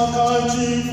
Sakal Jim